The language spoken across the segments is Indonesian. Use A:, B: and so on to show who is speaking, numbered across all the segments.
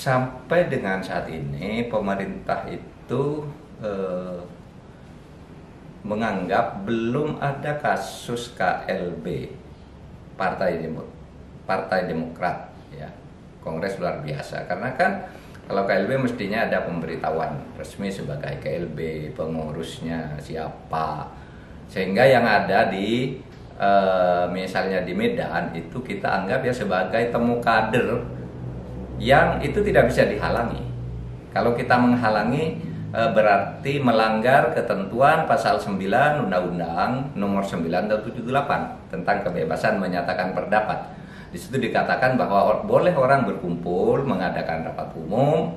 A: sampai dengan saat ini pemerintah itu eh, menganggap belum ada kasus KLB Partai Demo Partai Demokrat ya. Kongres luar biasa. Karena kan kalau KLB mestinya ada pemberitahuan resmi sebagai KLB pengurusnya siapa. Sehingga yang ada di e, misalnya di Medan itu kita anggap ya sebagai temu kader yang itu tidak bisa dihalangi kalau kita menghalangi e, berarti melanggar ketentuan pasal 9 Undang-Undang nomor 9 dan 78 tentang kebebasan menyatakan pendapat. Di situ dikatakan bahwa boleh orang berkumpul mengadakan rapat umum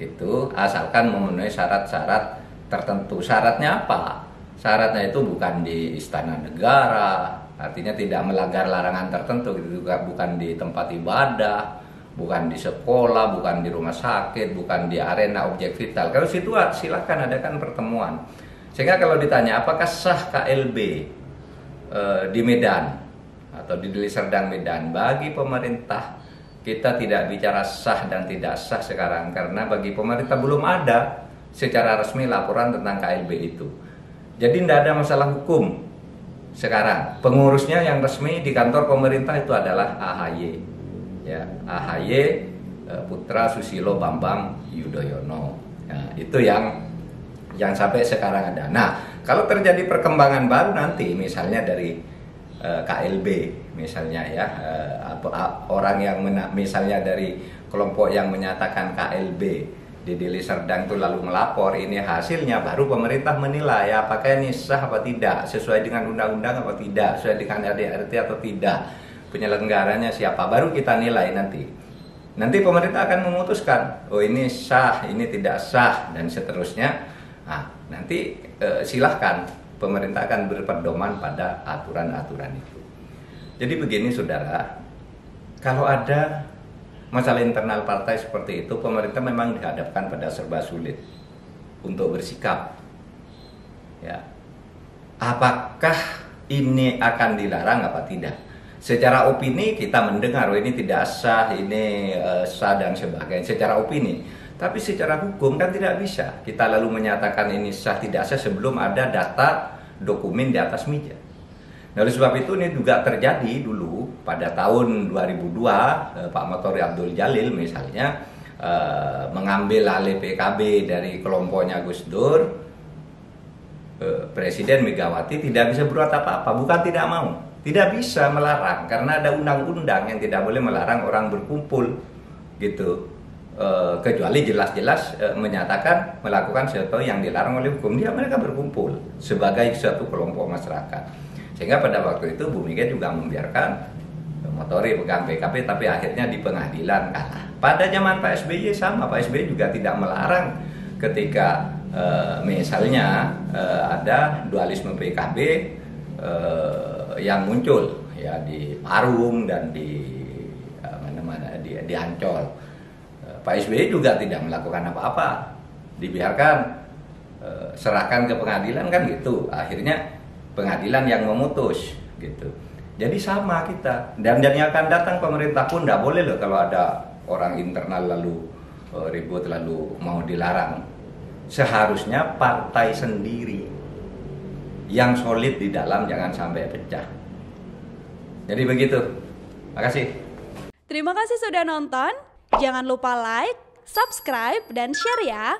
A: gitu asalkan memenuhi syarat-syarat tertentu. Syaratnya apa? Syaratnya itu bukan di istana negara, artinya tidak melanggar larangan tertentu gitu bukan di tempat ibadah, bukan di sekolah, bukan di rumah sakit, bukan di arena objek vital. Kalau situ silakan adakan pertemuan. Sehingga kalau ditanya apakah sah KLB e, di Medan atau di Deli Serdang Medan, bagi pemerintah kita tidak bicara sah dan tidak sah sekarang karena bagi pemerintah belum ada secara resmi laporan tentang KLB itu. Jadi tidak ada masalah hukum sekarang. Pengurusnya yang resmi di kantor pemerintah itu adalah AHY ya AHY eh, putra Susilo Bambang Yudhoyono ya, itu yang yang sampai sekarang ada. Nah kalau terjadi perkembangan baru nanti misalnya dari uh, eh, KLB misalnya ya uh, orang yang mena, misalnya dari kelompok yang menyatakan KLB di Deli Serdang itu lalu melapor ini hasilnya baru pemerintah menilai apakah ini sah apa tidak sesuai dengan undang-undang apa tidak sesuai dengan ADRT atau tidak penyelenggaranya siapa baru kita nilai nanti. Nanti pemerintah akan memutuskan oh ini sah ini tidak sah dan seterusnya. Nah, nanti eh, silahkan pemerintah akan berpedoman pada aturan-aturan itu. Jadi begini saudara kalau ada masalah internal partai seperti itu pemerintah memang dihadapkan pada serba sulit untuk bersikap ya. Apakah ini akan dilarang apa tidak secara opini kita mendengar oh ini tidak sah, ini uh, sah dan sebagainya secara opini. Tapi secara hukum kan tidak bisa. Kita lalu menyatakan ini sah tidak sah sebelum ada data dokumen di atas meja. Nah, oleh sebab itu ini juga terjadi dulu pada tahun 2002 eh, Pak Motori Abdul Jalil misalnya eh, mengambil alih PKB dari kelompoknya Gus Dur Presiden Megawati tidak bisa berbuat apa-apa, bukan tidak mau tidak bisa melarang karena ada undang-undang yang tidak boleh melarang orang berkumpul gitu. E, kecuali jelas-jelas e, menyatakan melakukan sesuatu yang dilarang oleh hukum. Dia mereka berkumpul sebagai suatu kelompok masyarakat. Sehingga pada waktu itu Bu Mega juga membiarkan motori pegang PKP tapi akhirnya di pengadilan kalah. Pada zaman Pak SBY sama Pak SBY juga tidak melarang ketika e, misalnya e, ada dualisme PKB e, yang muncul ya di Parung dan di eh, mana-mana di, di Ancol. Eh, Pak SBY juga tidak melakukan apa-apa, dibiarkan eh, serahkan ke pengadilan kan gitu. Akhirnya pengadilan yang memutus gitu. Jadi sama kita dan dan yang akan datang pemerintah pun tidak boleh loh kalau ada orang internal lalu ribut lalu mau dilarang. Seharusnya partai sendiri yang solid di dalam jangan sampai pecah. Jadi begitu. Makasih.
B: Terima kasih sudah nonton. Jangan lupa like, subscribe, dan share ya.